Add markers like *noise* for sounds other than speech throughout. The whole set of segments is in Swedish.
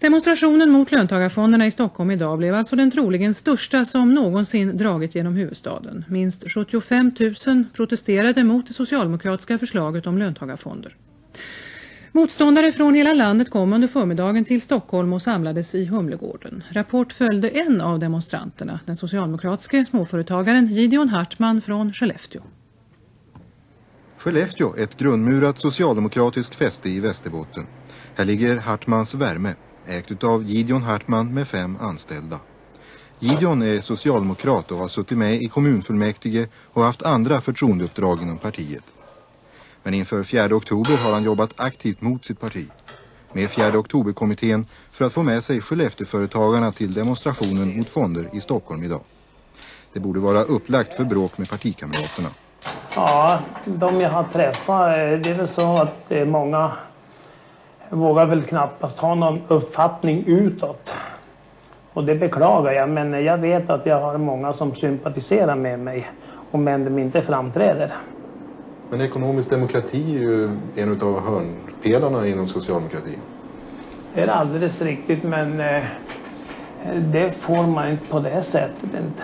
Demonstrationen mot löntagarfonderna i Stockholm idag blev alltså den troligen största som någonsin dragit genom huvudstaden. Minst 75 000 protesterade mot det socialdemokratiska förslaget om löntagarfonder. Motståndare från hela landet kom under förmiddagen till Stockholm och samlades i Humlegården. Rapport följde en av demonstranterna, den socialdemokratiska småföretagaren Gideon Hartman från Skellefteå. Skellefteå, ett grundmurat socialdemokratiskt fäste i Västerbotten. Här ligger Hartmans värme, ägt av Gideon Hartman med fem anställda. Gideon är socialdemokrat och har suttit med i kommunfullmäktige och haft andra förtroendeuppdrag inom partiet. Men inför 4 oktober har han jobbat aktivt mot sitt parti. Med 4 oktoberkommittén för att få med sig Skellefteåföretagarna till demonstrationen mot fonder i Stockholm idag. Det borde vara upplagt för bråk med partikamraterna. Ja, de jag har träffat, eh, det är väl så att det är många vågar väl knappast ha någon uppfattning utåt. Och det beklagar jag, men jag vet att jag har många som sympatiserar med mig, om än de inte framträder. Men ekonomisk demokrati är ju en av hörnpelarna inom socialdemokratin. Det är alldeles riktigt, men eh, det får man inte på det sättet. Inte.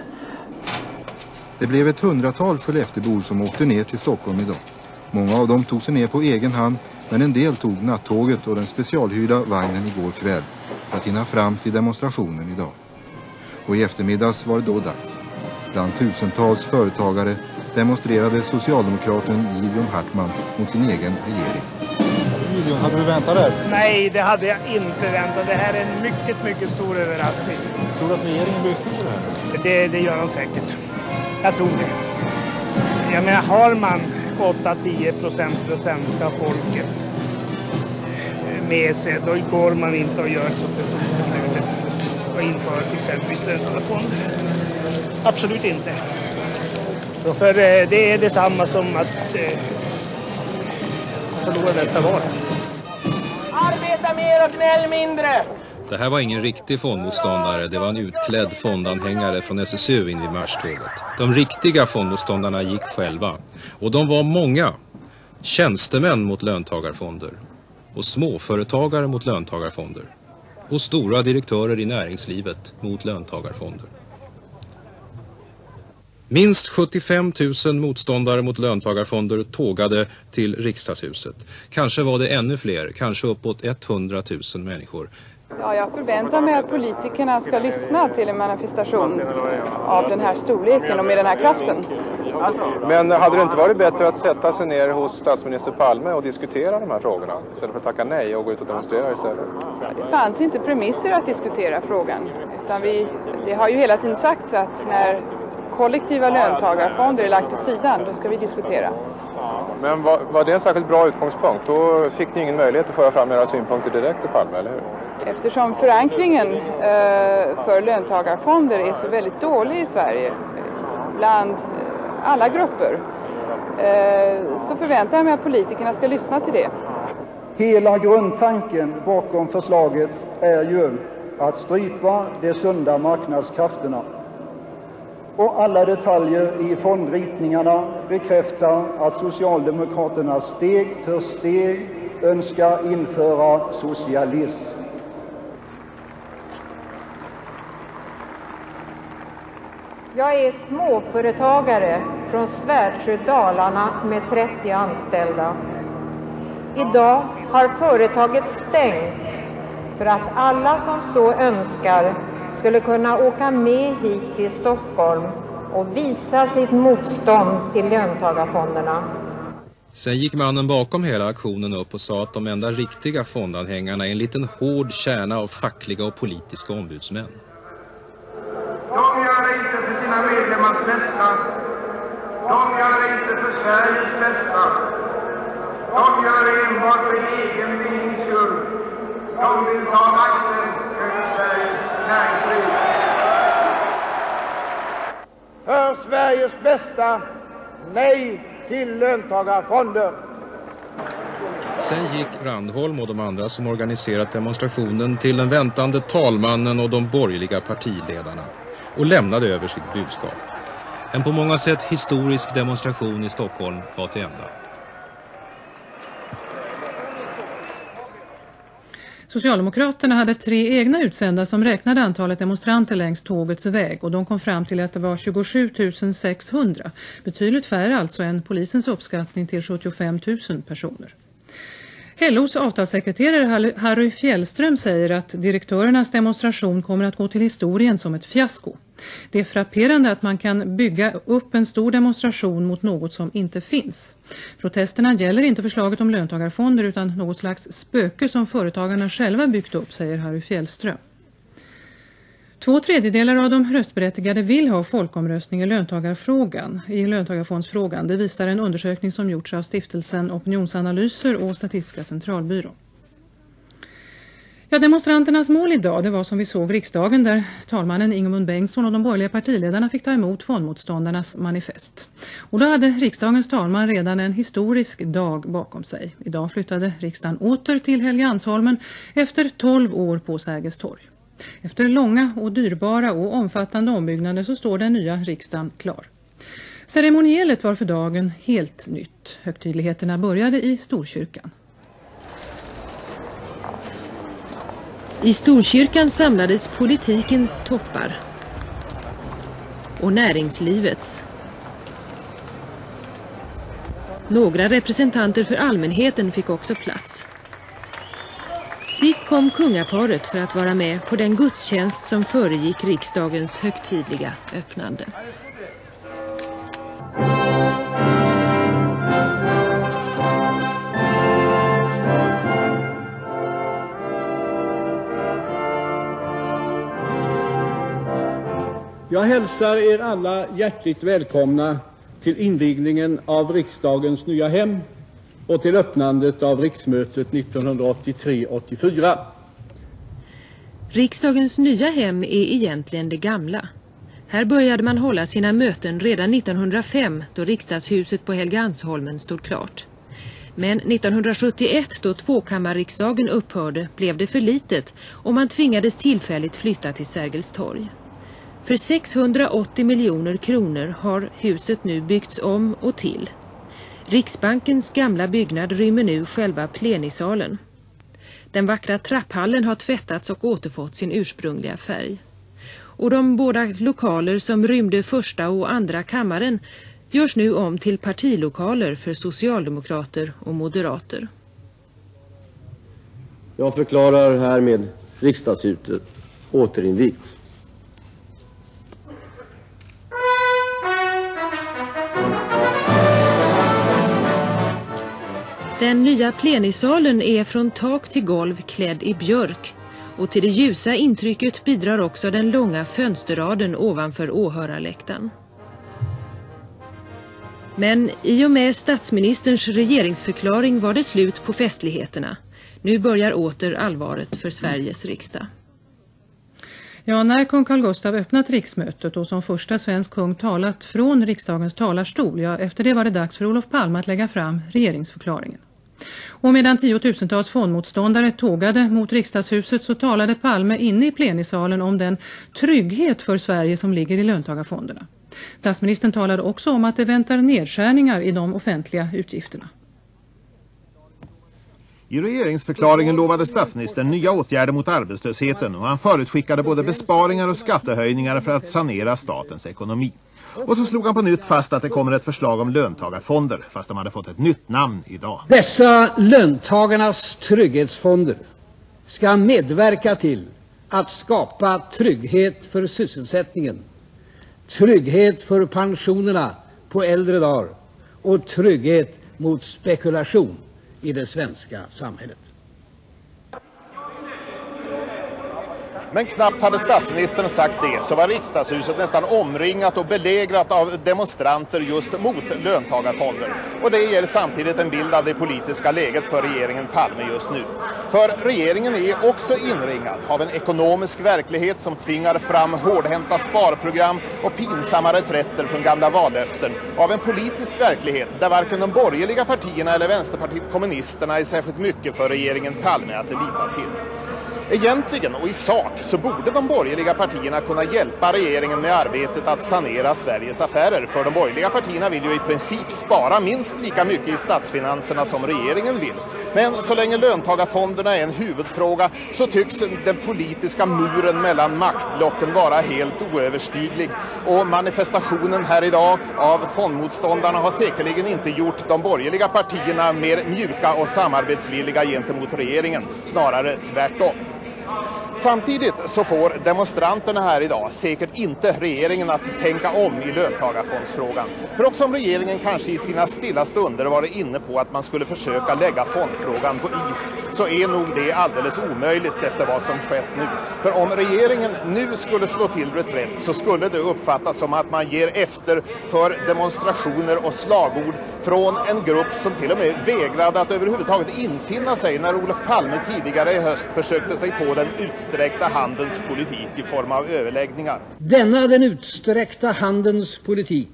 Det blev ett hundratal Skellefteåbor som åkte ner till Stockholm idag. Många av dem tog sig ner på egen hand men en del tog nattåget och den specialhyrda vagnen igår kväll för att hinna fram till demonstrationen idag. Och i eftermiddags var det då dags. Bland tusentals företagare demonstrerade socialdemokraten Gideon Hartman mot sin egen regering. Gideon, hade du väntat dig? Nej, det hade jag inte väntat. Det här är en mycket, mycket stor överraskning. Tror du att regeringen lyssnar på det här? Det, det gör de säkert. Jag tror det. Jag menar, har man 8-10 procent för svenska folket med sig, då går man inte och gör sånt beslutet och inför till exempel löntagarfonder. Absolut inte. För eh, det är detsamma som att eh, förlora nästa val. Arbeta mer och gnäll mindre! Det här var ingen riktig fondmotståndare, det var en utklädd fondanhängare från SSU in vid marståget. De riktiga fondmotståndarna gick själva. Och de var många. Tjänstemän mot löntagarfonder. Och småföretagare mot löntagarfonder. Och stora direktörer i näringslivet mot löntagarfonder. Minst 75 000 motståndare mot löntagarfonder tågade till riksdagshuset. Kanske var det ännu fler, kanske uppåt 100 000 människor. Ja, jag förväntar mig att politikerna ska lyssna till en manifestation av den här storleken och med den här kraften. Men hade det inte varit bättre att sätta sig ner hos statsminister Palme och diskutera de här frågorna istället för att tacka nej och gå ut och demonstrera istället? Det fanns inte premisser att diskutera frågan. Utan vi, det har ju hela tiden sagts att när kollektiva löntagarfonder är lagt åt sidan, då ska vi diskutera. Men var, var det en särskilt bra utgångspunkt? Då fick ni ingen möjlighet att föra fram era synpunkter direkt till Palme, eller hur? Eftersom förankringen eh, för löntagarfonder är så väldigt dålig i Sverige bland eh, alla grupper eh, så förväntar jag mig att politikerna ska lyssna till det. Hela grundtanken bakom förslaget är ju att strypa de sunda marknadskrafterna. Och alla detaljer i fondritningarna bekräftar att Socialdemokraterna steg för steg önskar införa socialism. Jag är småföretagare från Svärdsjö, Dalarna med 30 anställda. Idag har företaget stängt för att alla som så önskar skulle kunna åka med hit till Stockholm och visa sitt motstånd till löntagarfonderna. Sen gick mannen bakom hela aktionen upp och sa att de enda riktiga fondanhängarna är en liten hård kärna av fackliga och politiska ombudsmän. De gör inte bästa. De gör det inte för Sveriges bästa. De gör det enbart för egen vinnings skull. De vill ta makten över Sveriges näringsliv. För Sveriges bästa, nej till löntagarfonder. Sen gick Randholm och de andra som organiserat demonstrationen till den väntande talmannen och de borgerliga partiledarna och lämnade över sitt budskap. En på många sätt historisk demonstration i Stockholm var till ända. Socialdemokraterna hade tre egna utsända som räknade antalet demonstranter längs tågets väg och de kom fram till att det var 27 600. Betydligt färre alltså än polisens uppskattning till 75 000 personer. LOs avtalssekreterare Harry Fjällström säger att direktörernas demonstration kommer att gå till historien som ett fiasko. Det är frapperande att man kan bygga upp en stor demonstration mot något som inte finns. Protesterna gäller inte förslaget om löntagarfonder utan något slags spöke som företagarna själva byggt upp, säger Harry Fjällström. Två tredjedelar av de röstberättigade vill ha folkomröstning i löntagarfrågan, i löntagarfondsfrågan. Det visar en undersökning som gjorts av stiftelsen Opinionsanalyser och Statistiska centralbyrån. Ja, demonstranternas mål idag det var som vi såg riksdagen där talmannen Ingemund Bengtsson och de borgerliga partiledarna fick ta emot fondmotståndarnas manifest. Och då hade riksdagens talman redan en historisk dag bakom sig. Idag flyttade riksdagen åter till Helgeandsholmen efter 12 år på Sergels torg. Efter långa och dyrbara och omfattande ombyggnader så står den nya riksdagen klar. Ceremonielet var för dagen helt nytt. Högtidligheterna började i Storkyrkan. I Storkyrkan samlades politikens toppar och näringslivets. Några representanter för allmänheten fick också plats. Sist kom kungaparet för att vara med på den gudstjänst som föregick riksdagens högtidliga öppnande. Jag hälsar er alla hjärtligt välkomna till invigningen av riksdagens nya hem och till öppnandet av riksmötet 1983-84. Riksdagens nya hem är egentligen det gamla. Här började man hålla sina möten redan 1905 då riksdagshuset på Helgeandsholmen stod klart. Men 1971 då tvåkammarriksdagen upphörde blev det för litet och man tvingades tillfälligt flytta till Sergels torg. För 680 miljoner kronor har huset nu byggts om och till. Riksbankens gamla byggnad rymmer nu själva plenisalen. Den vackra trapphallen har tvättats och återfått sin ursprungliga färg. Och de båda lokaler som rymde första och andra kammaren görs nu om till partilokaler för socialdemokrater och moderater. Jag förklarar härmed riksdagshuset återinvigt. Den nya plenisalen är från tak till golv klädd i björk och till det ljusa intrycket bidrar också den långa fönsterraden ovanför åhörarläktaren. Men i och med statsministerns regeringsförklaring var det slut på festligheterna. Nu börjar åter allvaret för Sveriges riksdag. Ja, när kung Carl Gustav öppnat riksmötet och som första svensk kung talat från riksdagens talarstol, ja, efter det var det dags för Olof Palme att lägga fram regeringsförklaringen. Och medan tiotusentals fondmotståndare tågade mot riksdagshuset så talade Palme inne i plenisalen om den trygghet för Sverige som ligger i löntagarfonderna. Statsministern talade också om att det väntar nedskärningar i de offentliga utgifterna. I regeringsförklaringen lovade statsministern nya åtgärder mot arbetslösheten och han förutskickade både besparingar och skattehöjningar för att sanera statens ekonomi. Och så slog han på nytt fast att det kommer ett förslag om löntagarfonder, fast de hade fått ett nytt namn idag. Dessa löntagarnas trygghetsfonder ska medverka till att skapa trygghet för sysselsättningen, trygghet för pensionerna på äldre dagar och trygghet mot spekulation i det svenska samhället. Men knappt hade statsministern sagt det så var riksdagshuset nästan omringat och belägrat av demonstranter just mot löntagarfonder. Och det ger samtidigt en bild av det politiska läget för regeringen Palme just nu. För regeringen är också inringad av en ekonomisk verklighet som tvingar fram hårdhänta sparprogram och pinsamma reträtter från gamla vallöften. Av en politisk verklighet där varken de borgerliga partierna eller Vänsterpartiet kommunisterna är särskilt mycket för regeringen Palme att lita till. Egentligen och i sak så borde de borgerliga partierna kunna hjälpa regeringen med arbetet att sanera Sveriges affärer. För de borgerliga partierna vill ju i princip spara minst lika mycket i statsfinanserna som regeringen vill. Men så länge löntagarfonderna är en huvudfråga så tycks den politiska muren mellan maktblocken vara helt oöverstiglig. Och manifestationen här idag av fondmotståndarna har säkerligen inte gjort de borgerliga partierna mer mjuka och samarbetsvilliga gentemot regeringen. Snarare tvärtom. Amen. Samtidigt så får demonstranterna här idag säkert inte regeringen att tänka om i löntagarfondsfrågan. För också om regeringen kanske i sina stilla stunder varit inne på att man skulle försöka lägga fondfrågan på is så är nog det alldeles omöjligt efter vad som skett nu. För om regeringen nu skulle slå till reträtt så skulle det uppfattas som att man ger efter för demonstrationer och slagord från en grupp som till och med vägrade att överhuvudtaget infinna sig när Olof Palme tidigare i höst försökte sig på den utsträckta handens politik i form av överläggningar. Denna den utsträckta handens politik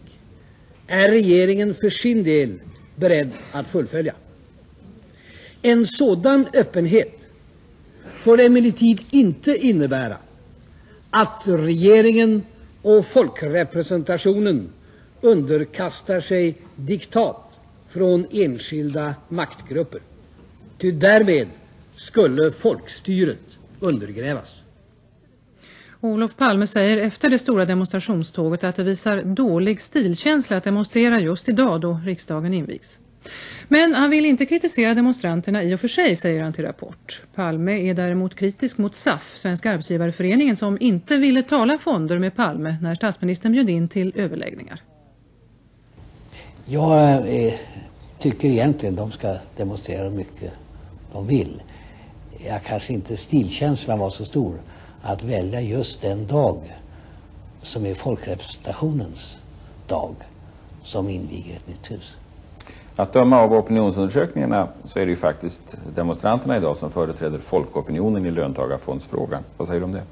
är regeringen för sin del beredd att fullfölja. En sådan öppenhet får emellertid inte innebära att regeringen och folkrepresentationen underkastar sig diktat från enskilda maktgrupper. Ty därmed skulle folkstyret undergrävas. Olof Palme säger efter det stora demonstrationståget att det visar dålig stilkänsla att demonstrera just idag då riksdagen invigs. Men han vill inte kritisera demonstranterna i och för sig, säger han till Rapport. Palme är däremot kritisk mot SAF, Svenska arbetsgivareföreningen, som inte ville tala fonder med Palme när statsministern bjöd in till överläggningar. Jag eh, tycker egentligen de ska demonstrera hur mycket de vill. Jag kanske inte stilkänslan var så stor att välja just den dag som är folkrepresentationens dag som inviger ett nytt hus. Att döma av opinionsundersökningarna så är det ju faktiskt demonstranterna idag som företräder folkopinionen i löntagarfondsfrågan. Vad säger du om det?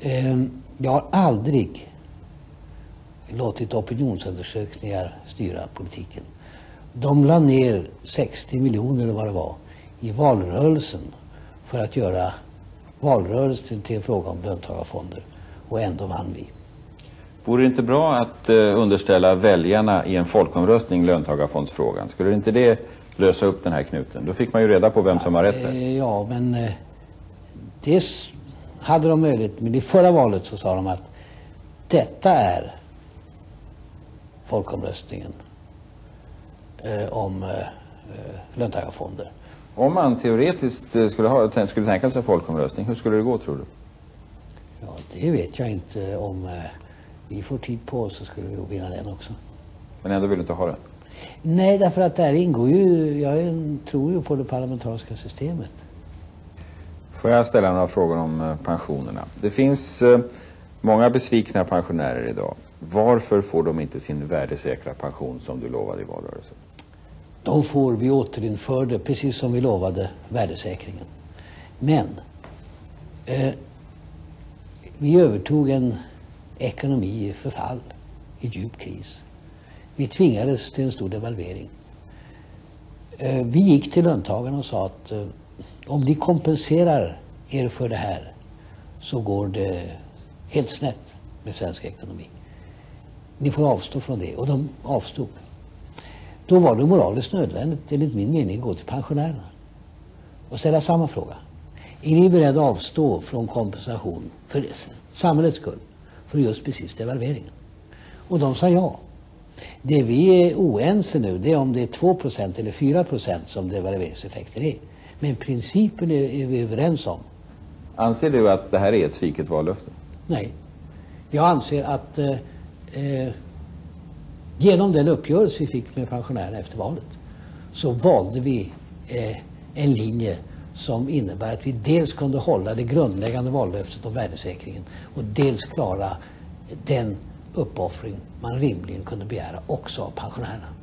Eh, jag har aldrig låtit opinionsundersökningar styra politiken. De la ner 60 miljoner eller vad det var i valrörelsen för att göra valrörelsen till en fråga om löntagarfonder. Och ändå vann vi. Vore det inte bra att eh, underställa väljarna i en folkomröstning löntagarfondsfrågan? Skulle inte det lösa upp den här knuten? Då fick man ju reda på vem som har rätt. Där. Eh, ja, men eh, det hade de möjlighet. Men i förra valet så sa de att detta är folkomröstningen om löntagarfonder. Om man teoretiskt eh, skulle, ha, skulle tänka sig folkomröstning, hur skulle det gå tror du? Ja, det vet jag inte. Om eh, vi får tid på oss så skulle vi nog vinna den också. Men ändå vill du inte ha den? Nej, därför att där ingår ju, jag en, tror ju på det parlamentariska systemet. Får jag ställa några frågor om eh, pensionerna? Det finns många besvikna pensionärer idag. Varför får de inte sin värdesäkra pension som du lovade i valrörelsen? De får vi återinförde, precis som vi lovade, värdesäkringen. Men eh, vi övertog en ekonomi i förfall, i djup kris. Vi tvingades till en stor devalvering. Eh, vi gick till löntagarna och sa att eh, om ni kompenserar er för det här så går det helt snett med svensk ekonomi. Ni får avstå från det. Och de avstod. Då var det moraliskt nödvändigt, enligt min mening, att gå till pensionärerna och ställa samma fråga. Är ni beredda att avstå från kompensation för samhällets skull för just precis devalveringen? Och de sa ja. Det vi är oense nu det är om det är 2% eller 4% som devalveringseffekten är. Men principen är, är vi överens om. Anser du att det här är ett sviket vallöfte? Nej. Jag anser att eh, eh, genom den uppgörelse vi fick med pensionärerna efter valet så valde vi eh, en linje som innebär att vi dels kunde hålla det grundläggande vallöftet om värdesäkringen och dels klara den uppoffring man rimligen kunde begära också av pensionärerna.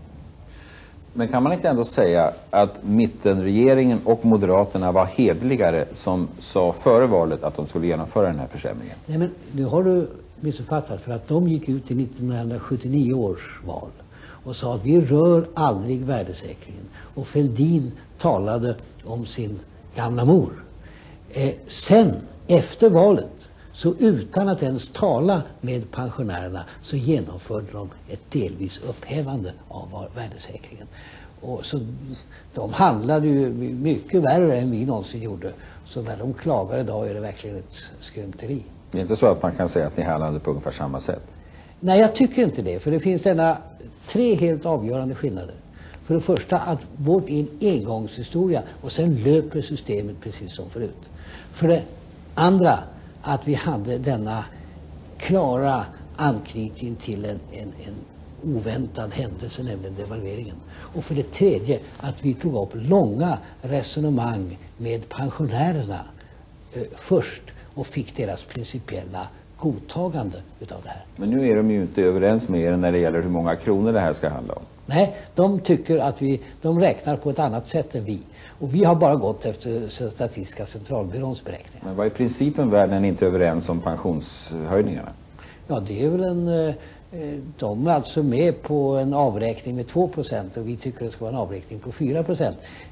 Men kan man inte ändå säga att mittenregeringen och Moderaterna var hedligare som sa före valet att de skulle genomföra den här försämringen? Nej, men nu har du missuppfattat för att de gick ut i 1979 års val och sa att vi rör aldrig värdesäkringen. Och Fälldin talade om sin gamla mor. Eh, sen, efter valet, så utan att ens tala med pensionärerna så genomförde de ett delvis upphävande av värdesäkringen. Och så, de handlade ju mycket värre än vi någonsin gjorde. Så när de klagar idag är det verkligen ett skrymteri. Det är inte så att man kan säga att ni handlade på ungefär samma sätt? Nej, jag tycker inte det. För det finns denna tre helt avgörande skillnader. För det första att vårt är en engångshistoria och sen löper systemet precis som förut. För det andra att vi hade denna klara anknytning till en, en, en oväntad händelse, nämligen devalveringen. Och för det tredje att vi tog upp långa resonemang med pensionärerna eh, först och fick deras principiella godtagande utav det här. Men nu är de ju inte överens med er när det gäller hur många kronor det här ska handla om. Nej, de tycker att vi, de räknar på ett annat sätt än vi. Och vi har bara gått efter Statistiska centralbyråns beräkningar. Men vad är principen värd när ni inte är överens om pensionshöjningarna? Ja, det är väl en... eh, De är alltså med på en avräkning med 2% och vi tycker det ska vara en avräkning på 4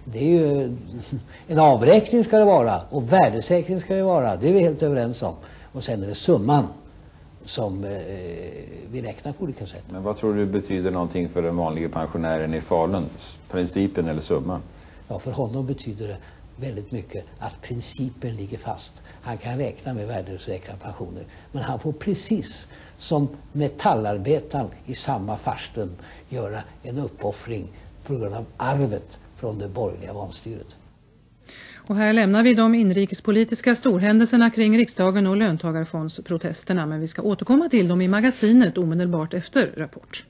Det är ju... *laughs* En avräkning ska det vara och värdesäkring ska det vara. Det är vi helt överens om. Och sen är det summan som eh, vi räknar på olika sätt. Men vad tror du betyder någonting för den vanliga pensionären i Falun? Principen eller summan? Ja, för honom betyder det väldigt mycket att principen ligger fast. Han kan räkna med värdesäkra pensioner. Men han får precis som metallarbetaren i samma farstun göra en uppoffring på grund av arvet från det borgerliga vanstyret. Och här lämnar vi de inrikespolitiska storhändelserna kring riksdagen och löntagarfondsprotesterna men vi ska återkomma till dem i magasinet omedelbart efter Rapport.